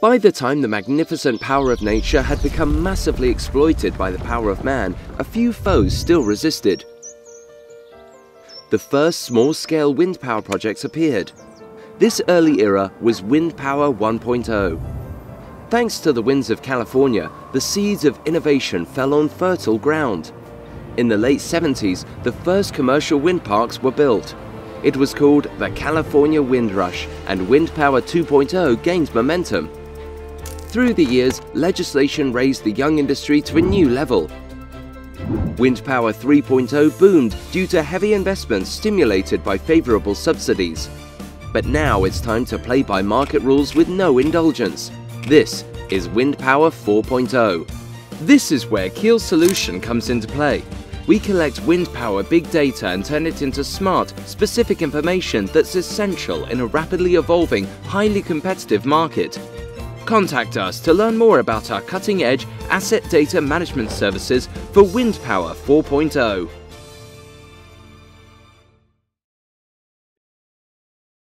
By the time the magnificent power of nature had become massively exploited by the power of man, a few foes still resisted. The first small-scale wind power projects appeared. This early era was Wind Power 1.0. Thanks to the winds of California, the seeds of innovation fell on fertile ground. In the late 70s, the first commercial wind parks were built. It was called the California Wind Rush, and Wind Power 2.0 gained momentum. Through the years, legislation raised the young industry to a new level. Wind Power 3.0 boomed due to heavy investments stimulated by favourable subsidies. But now it's time to play by market rules with no indulgence. This is Wind Power 4.0. This is where Keel Solution comes into play. We collect wind power big data and turn it into smart, specific information that's essential in a rapidly evolving, highly competitive market. Contact us to learn more about our cutting edge asset data management services for Wind Power 4.0.